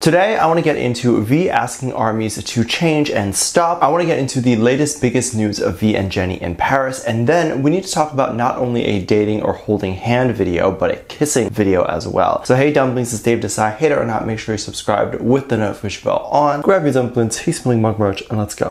Today, I want to get into V asking armies to change and stop. I want to get into the latest, biggest news of V and Jennie in Paris, and then we need to talk about not only a dating or holding hand video, but a kissing video as well. So, hey dumplings, it's Dave Disci. Hate it or not, make sure you're subscribed with the notification bell on. Grab your dumplings, he's smelling mug merch, and let's go.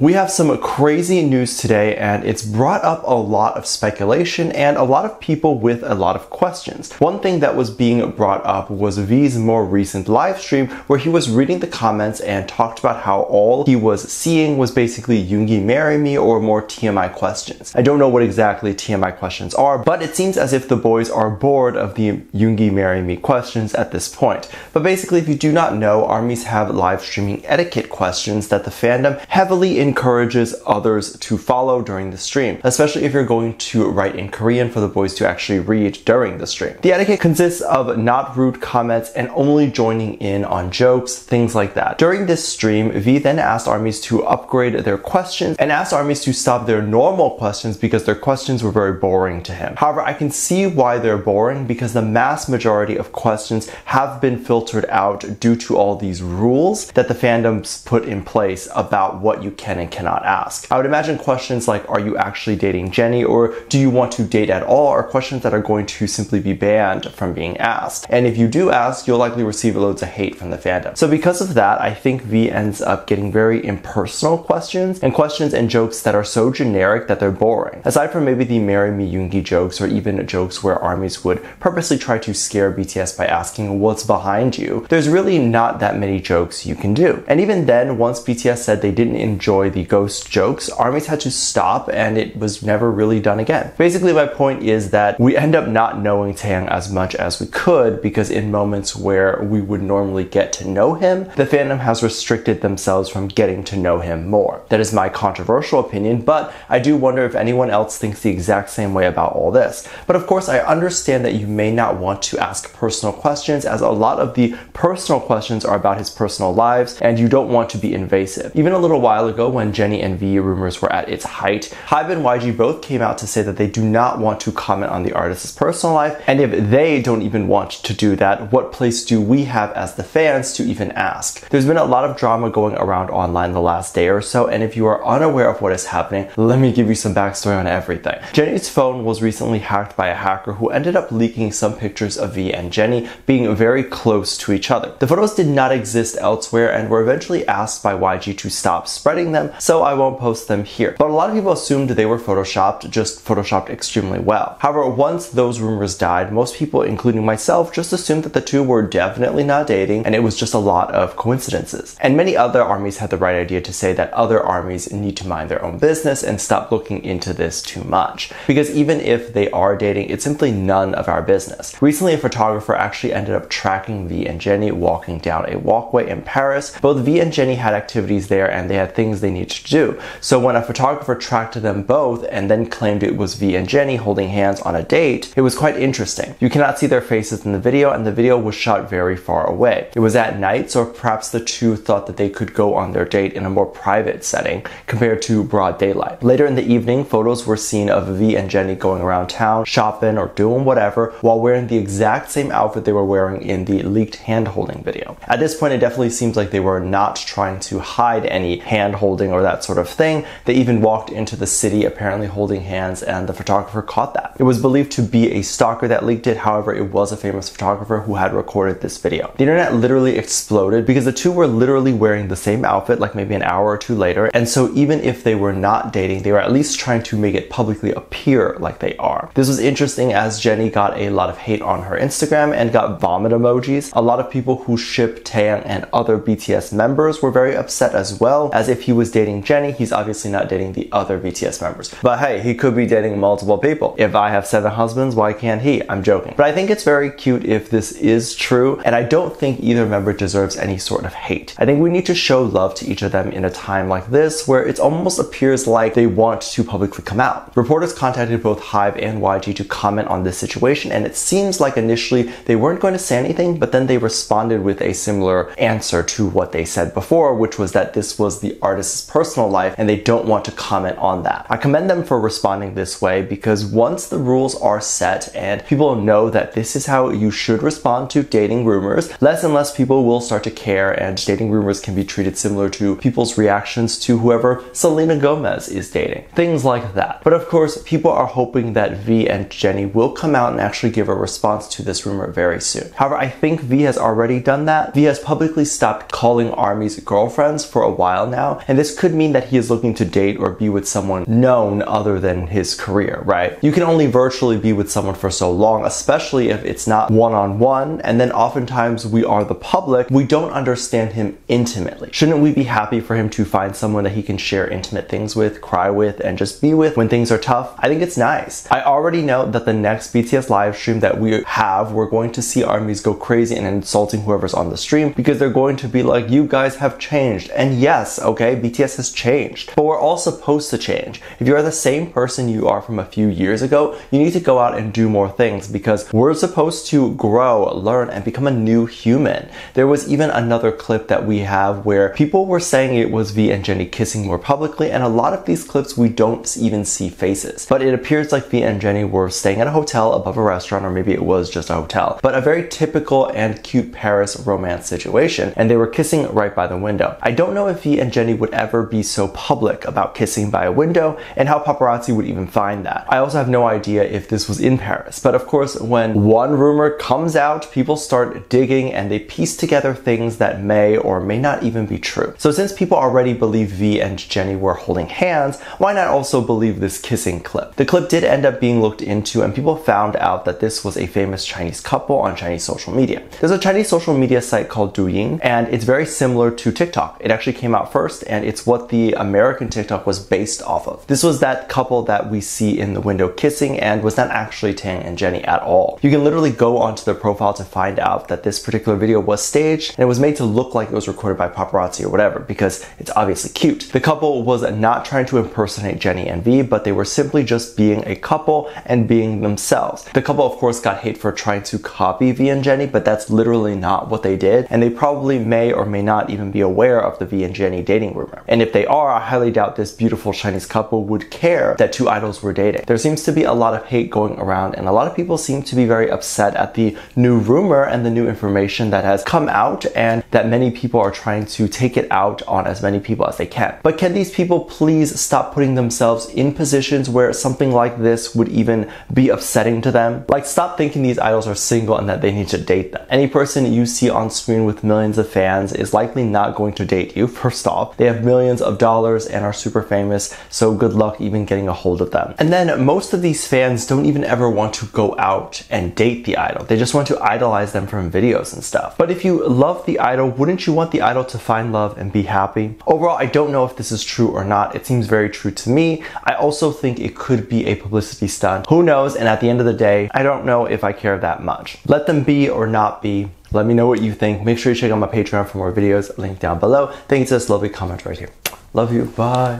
We have some crazy news today, and it's brought up a lot of speculation and a lot of people with a lot of questions. One thing that was being brought up was V's more recent live stream where he was reading the comments and talked about how all he was seeing was basically Yoongi marry me or more TMI questions. I don't know what exactly TMI questions are, but it seems as if the boys are bored of the Yoongi marry me questions at this point. But basically, if you do not know, armies have live streaming etiquette questions that the fandom heavily encourages others to follow during the stream, especially if you're going to write in Korean for the boys to actually read during the stream. The etiquette consists of not rude comments and only joining in on jokes, things like that. During this stream, V then asked armies to upgrade their questions and asked armies to stop their normal questions because their questions were very boring to him. However, I can see why they're boring because the mass majority of questions have been filtered out due to all these rules that the fandoms put in place about what you can and cannot ask. I would imagine questions like, are you actually dating Jennie or do you want to date at all are questions that are going to simply be banned from being asked. And if you do ask, you'll likely receive loads of hate from the fandom. So because of that, I think V ends up getting very impersonal questions and questions and jokes that are so generic that they're boring. Aside from maybe the marry me Yoongi jokes or even jokes where armies would purposely try to scare BTS by asking what's behind you, there's really not that many jokes you can do. And even then, once BTS said they didn't enjoy the ghost jokes, armies had to stop and it was never really done again. Basically, my point is that we end up not knowing Taehyung as much as we could because in moments where we would normally get to know him, the fandom has restricted themselves from getting to know him more. That is my controversial opinion, but I do wonder if anyone else thinks the exact same way about all this. But of course, I understand that you may not want to ask personal questions as a lot of the personal questions are about his personal lives and you don't want to be invasive. Even a little while ago when Jennie and V rumors were at its height, Hybe and YG both came out to say that they do not want to comment on the artist's personal life, and if they don't even want to do that, what place do we have as the fans to even ask? There's been a lot of drama going around online the last day or so, and if you are unaware of what is happening, let me give you some backstory on everything. Jennie's phone was recently hacked by a hacker who ended up leaking some pictures of V and Jennie being very close to each other. The photos did not exist elsewhere and were eventually asked by YG to stop spreading them, so I won't post them here. But a lot of people assumed they were photoshopped, just photoshopped extremely well. However, once those rumors died, most people, including myself, just assumed that the two were definitely not dating and it was just a lot of coincidences. And many other armies had the right idea to say that other armies need to mind their own business and stop looking into this too much. Because even if they are dating, it's simply none of our business. Recently, a photographer actually ended up tracking V and Jennie walking down a walkway in Paris. Both V and Jennie had activities there and they had things they needed to do. So when a photographer tracked them both and then claimed it was V and Jennie holding hands on a date, it was quite interesting. You cannot see their faces in the video and the video was shot very far away. It was at night, so perhaps the two thought that they could go on their date in a more private setting compared to broad daylight. Later in the evening, photos were seen of V and Jennie going around town, shopping or doing whatever while wearing the exact same outfit they were wearing in the leaked hand holding video. At this point, it definitely seems like they were not trying to hide any hand holding or that sort of thing. They even walked into the city apparently holding hands and the photographer caught that. It was believed to be a stalker that leaked it, however, it was a famous photographer who had recorded this video. The internet literally exploded because the two were literally wearing the same outfit like maybe an hour or two later, and so even if they were not dating, they were at least trying to make it publicly appear like they are. This was interesting as Jennie got a lot of hate on her Instagram and got vomit emojis. A lot of people who ship Taehyung and other BTS members were very upset as well, as if he was dating Jennie, he's obviously not dating the other BTS members. But hey, he could be dating multiple people. If I have seven husbands, why can't he? I'm joking. But I think it's very cute if this is true, and I don't think either member deserves any sort of hate. I think we need to show love to each of them in a time like this where it almost appears like they want to publicly come out. Reporters contacted both Hybe and YG to comment on this situation, and it seems like initially they weren't going to say anything, but then they responded with a similar answer to what they said before, which was that this was the artist's personal life and they don't want to comment on that. I commend them for responding this way because once the rules are set and people know that this is how you should respond to dating rumors, less and less people will start to care and dating rumors can be treated similar to people's reactions to whoever Selena Gomez is dating. Things like that. But of course, people are hoping that V and Jennie will come out and actually give a response to this rumor very soon. However, I think V has already done that. V has publicly stopped calling Army's girlfriends for a while now, and this could mean that he is looking to date or be with someone known other than his career, right? You can only virtually be with someone for so long, especially if it's not one on one, and then oftentimes we are the public, we don't understand him intimately. Shouldn't we be happy for him to find someone that he can share intimate things with, cry with, and just be with when things are tough? I think it's nice. I already know that the next BTS live stream that we have, we're going to see armies go crazy and insulting whoever's on the stream because they're going to be like, you guys have changed. And yes, okay, BTS has changed, but we're all supposed to change. If you're the same person you are from a few years ago, you need to go out and do more things because we're supposed to grow, learn, and become a new human. There was even another clip that we have where people were saying it was V and Jennie kissing more publicly, and a lot of these clips we don't even see faces. But it appears like V and Jennie were staying at a hotel above a restaurant, or maybe it was just a hotel. But a very typical and cute Paris romance situation, and they were kissing right by the window. I don't know if V and Jennie would ever be so public about kissing by a window and how paparazzi would even find that. I also have no idea if this was in Paris, but of course, when one rumor comes out, people start digging and they piece together things that may or may not even be true. So since people already believe V and Jennie were holding hands, why not also believe this kissing clip? The clip did end up being looked into and people found out that this was a famous Chinese couple on Chinese social media. There's a Chinese social media site called Douyin and it's very similar to TikTok. It actually came out first and it's what the American TikTok was based off of. This was that couple that we see in the window kissing and was not actually Taehyung and Jennie at all. You can literally go onto their profile to find out that this particular video was staged and it was made to look like it was recorded by paparazzi or whatever because it's obviously cute. The couple was not trying to impersonate Jennie and V, but they were simply just being a couple and being themselves. The couple of course got hate for trying to copy V and Jennie, but that's literally not what they did and they probably may or may not even be aware of the V and Jennie dating rumor. And if they are, I highly doubt this beautiful Chinese couple would care that two idols were dating. There seems to be a lot of hate going around and a lot of people seem to be very upset at the new rumor and the new information that has come out and that many people are trying to take it out on as many people as they can. But can these people please stop putting themselves in positions where something like this would even be upsetting to them? Like stop thinking these idols are single and that they need to date them. Any person you see on screen with millions of fans is likely not going to date you, first off. They have millions of dollars and are super famous, so good luck even getting a hold of them. And then most of these fans don't even ever want to go out and date the idol. They just want to idolize them from videos and stuff. But if you love the idol, wouldn't you want the idol to find love and be happy? Overall, I don't know if this is true or not. It seems very true to me. I also think it could be a publicity stunt. Who knows? And at the end of the day, I don't know if I care that much. Let them be or not be. Let me know what you think. Make sure you check out my Patreon for more videos. Link down below. Thanks to this lovely comment right here. Love you. Bye.